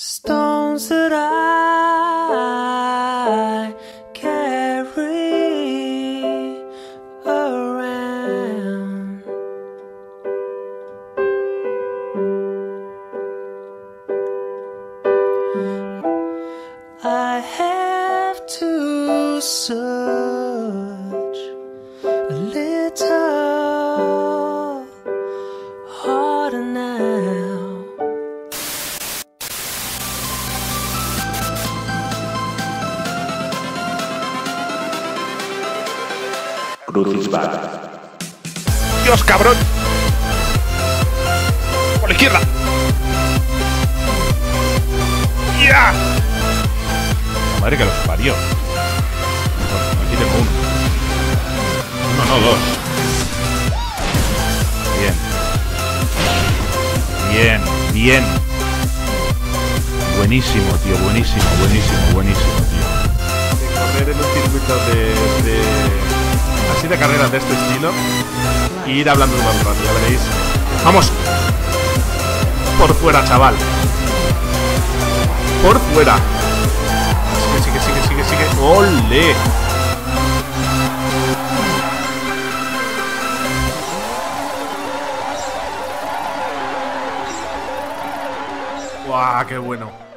stones that I carry around. I have to search a little ¡Dios, cabrón! ¡Por la izquierda! ¡Ya! La madre que los parió. Aquí tengo uno. Uno, no, dos. Bien. Bien, bien. Buenísimo, tío. Buenísimo, buenísimo, buenísimo, de carreras de este estilo y ir hablando un rato, ya veréis. ¡Vamos! Por fuera, chaval. Por fuera. Sigue, sigue, sigue, sigue, sigue. ¡Ole! ¡Guau! ¡Qué bueno!